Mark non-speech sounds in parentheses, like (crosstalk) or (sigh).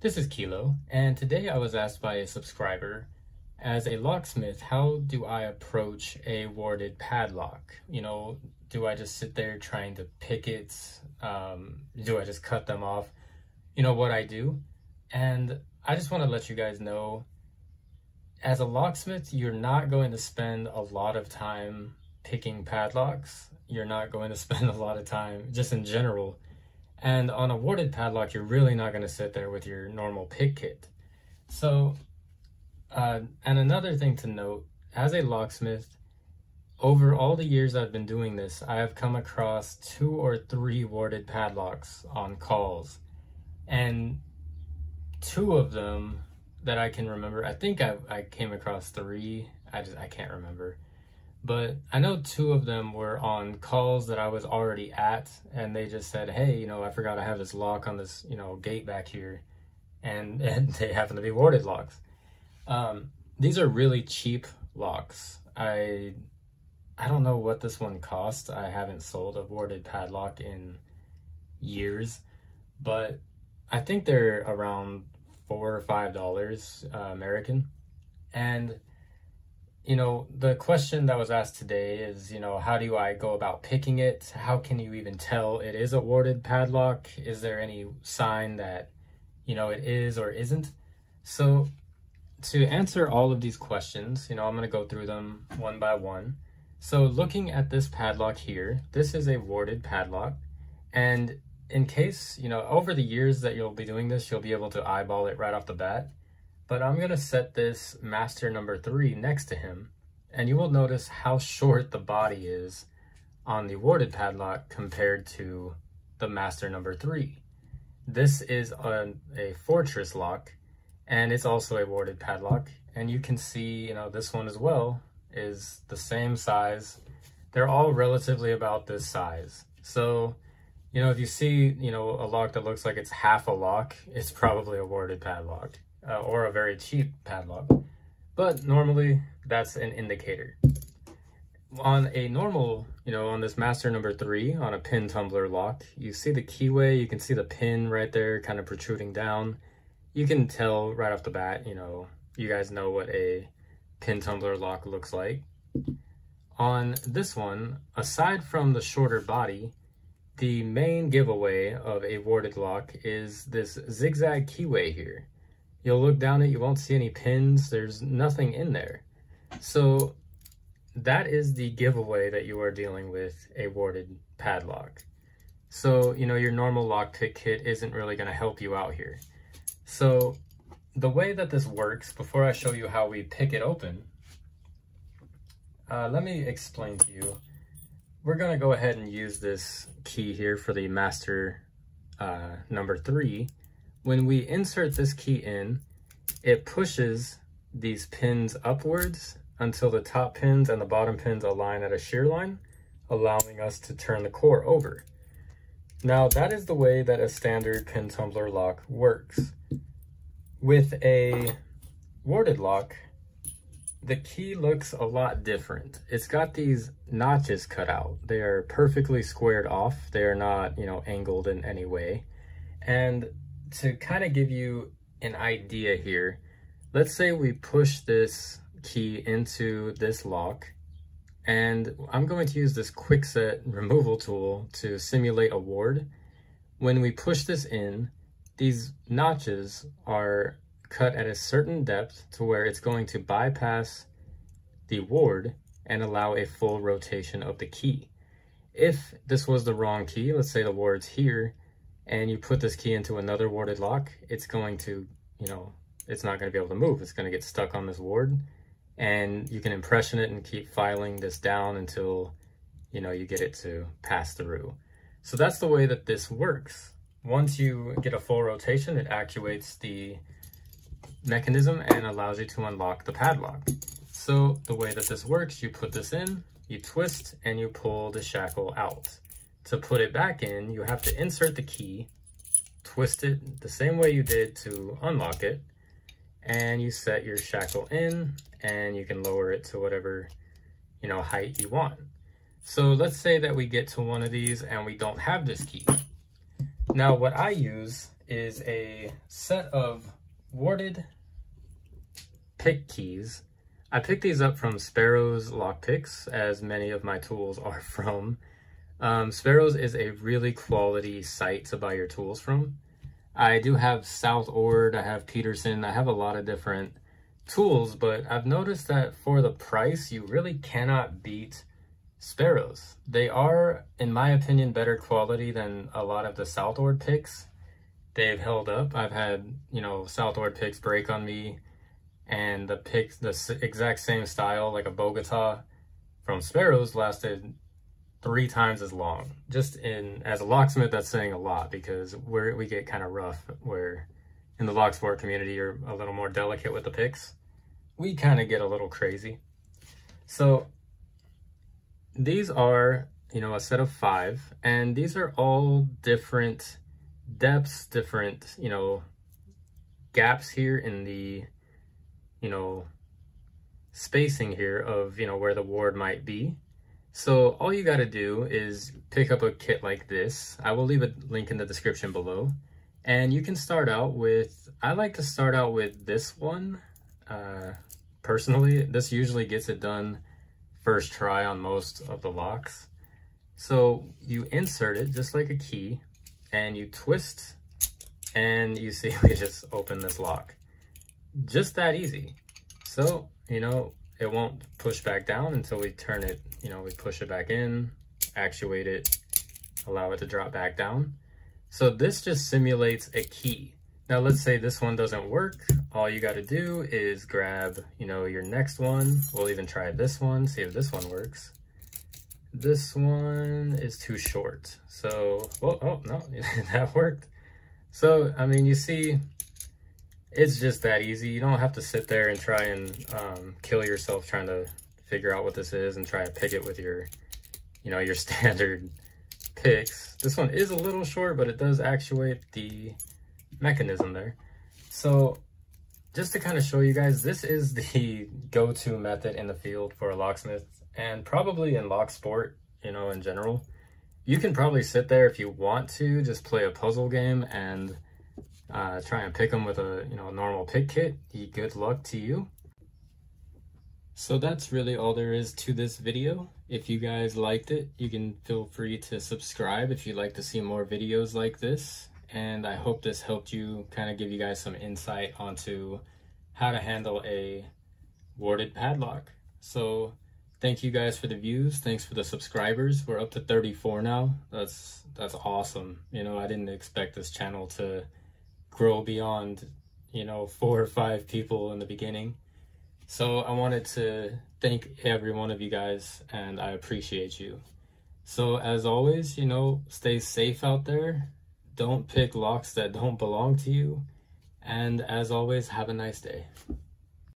This is Kilo, and today I was asked by a subscriber, as a locksmith, how do I approach a warded padlock? You know, do I just sit there trying to pick it? Um, do I just cut them off? You know what I do? And I just want to let you guys know, as a locksmith, you're not going to spend a lot of time picking padlocks. You're not going to (laughs) spend a lot of time, just in general, and on a warded padlock, you're really not going to sit there with your normal pick kit. So, uh, and another thing to note, as a locksmith, over all the years I've been doing this, I have come across two or three warded padlocks on calls. And two of them that I can remember, I think I, I came across three, I just, I can't remember but I know two of them were on calls that I was already at, and they just said, "Hey, you know, I forgot I have this lock on this, you know, gate back here," and, (laughs) and they happen to be warded locks. Um, these are really cheap locks. I I don't know what this one cost. I haven't sold a warded padlock in years, but I think they're around four or five dollars uh, American, and you know, the question that was asked today is, you know, how do I go about picking it? How can you even tell it is a warded padlock? Is there any sign that, you know, it is or isn't? So to answer all of these questions, you know, I'm going to go through them one by one. So looking at this padlock here, this is a warded padlock. And in case, you know, over the years that you'll be doing this, you'll be able to eyeball it right off the bat but I'm going to set this master number three next to him, and you will notice how short the body is on the warded padlock compared to the master number three. This is a, a fortress lock, and it's also a warded padlock, and you can see, you know, this one as well is the same size. They're all relatively about this size. So, you know, if you see, you know, a lock that looks like it's half a lock, it's probably a warded padlock uh, or a very cheap padlock. But normally that's an indicator. On a normal, you know, on this master number three, on a pin tumbler lock, you see the keyway, you can see the pin right there kind of protruding down. You can tell right off the bat, you know, you guys know what a pin tumbler lock looks like. On this one, aside from the shorter body, the main giveaway of a warded lock is this zigzag keyway here. You'll look down it, you won't see any pins. There's nothing in there. So that is the giveaway that you are dealing with a warded padlock. So, you know, your normal lockpick kit isn't really going to help you out here. So the way that this works, before I show you how we pick it open, uh, let me explain to you. We're going to go ahead and use this key here for the master uh, number three when we insert this key in, it pushes these pins upwards until the top pins and the bottom pins align at a shear line, allowing us to turn the core over. Now that is the way that a standard pin tumbler lock works. With a warded lock, the key looks a lot different. It's got these notches cut out. They are perfectly squared off. They are not, you know, angled in any way. And to kind of give you an idea here, let's say we push this key into this lock and I'm going to use this Kwikset removal tool to simulate a ward. When we push this in, these notches are cut at a certain depth to where it's going to bypass the ward and allow a full rotation of the key. If this was the wrong key, let's say the ward's here, and you put this key into another warded lock, it's going to, you know, it's not going to be able to move. It's going to get stuck on this ward and you can impression it and keep filing this down until, you know, you get it to pass through. So that's the way that this works. Once you get a full rotation, it actuates the mechanism and allows you to unlock the padlock. So the way that this works, you put this in, you twist, and you pull the shackle out. To put it back in, you have to insert the key, twist it the same way you did to unlock it, and you set your shackle in, and you can lower it to whatever, you know, height you want. So let's say that we get to one of these and we don't have this key. Now what I use is a set of warded pick keys. I picked these up from Sparrows Lockpicks, as many of my tools (laughs) are from. Um, Sparrows is a really quality site to buy your tools from. I do have SouthOrd, I have Peterson, I have a lot of different tools, but I've noticed that for the price, you really cannot beat Sparrows. They are, in my opinion, better quality than a lot of the SouthOrd picks. They've held up. I've had, you know, SouthOrd picks break on me and the picks, the exact same style, like a Bogota from Sparrows lasted three times as long. Just in as a locksmith, that's saying a lot because we we get kind of rough where in the lock sport community, you're a little more delicate with the picks. We kind of get a little crazy. So these are, you know, a set of five, and these are all different depths, different, you know, gaps here in the, you know, spacing here of, you know, where the ward might be. So all you got to do is pick up a kit like this. I will leave a link in the description below. And you can start out with, I like to start out with this one. Uh, personally, this usually gets it done first try on most of the locks. So you insert it just like a key and you twist and you see (laughs) we just open this lock. Just that easy. So, you know, it won't push back down until we turn it, you know, we push it back in, actuate it, allow it to drop back down. So this just simulates a key. Now let's say this one doesn't work. All you got to do is grab, you know, your next one. We'll even try this one, see if this one works. This one is too short. So, well, oh, no, (laughs) that worked. So, I mean, you see, it's just that easy. You don't have to sit there and try and um, kill yourself trying to figure out what this is and try to pick it with your, you know, your (laughs) standard picks. This one is a little short, but it does actuate the mechanism there. So just to kind of show you guys, this is the (laughs) go-to method in the field for a locksmith and probably in lock sport, you know, in general. You can probably sit there if you want to, just play a puzzle game and uh, try and pick them with a you know normal pick kit. Good luck to you. So that's really all there is to this video. If you guys liked it, you can feel free to subscribe if you'd like to see more videos like this. And I hope this helped you kind of give you guys some insight onto how to handle a warded padlock. So thank you guys for the views. Thanks for the subscribers. We're up to 34 now. That's that's awesome. You know, I didn't expect this channel to grow beyond, you know, four or five people in the beginning. So I wanted to thank every one of you guys and I appreciate you. So as always, you know, stay safe out there. Don't pick locks that don't belong to you. And as always, have a nice day.